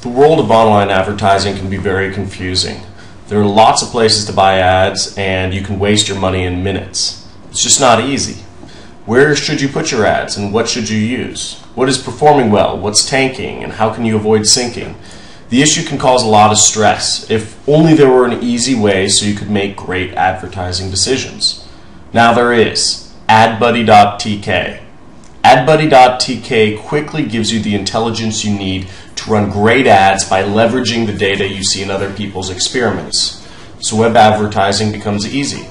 The world of online advertising can be very confusing. There are lots of places to buy ads, and you can waste your money in minutes. It's just not easy. Where should you put your ads, and what should you use? What is performing well? What's tanking, and how can you avoid sinking? The issue can cause a lot of stress if only there were an easy way so you could make great advertising decisions. Now there is AdBuddy.tk. AdBuddy.tk quickly gives you the intelligence you need to run great ads by leveraging the data you see in other people's experiments. So web advertising becomes easy.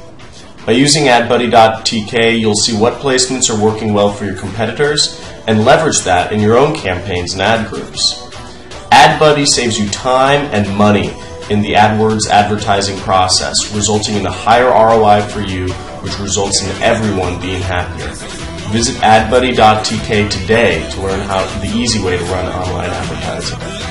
By using AdBuddy.tk, you'll see what placements are working well for your competitors and leverage that in your own campaigns and ad groups. AdBuddy saves you time and money in the AdWords advertising process, resulting in a higher ROI for you, which results in everyone being happier. Visit adbuddy.tk today to learn how the easy way to run online advertising.